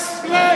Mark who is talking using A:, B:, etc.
A: Flex.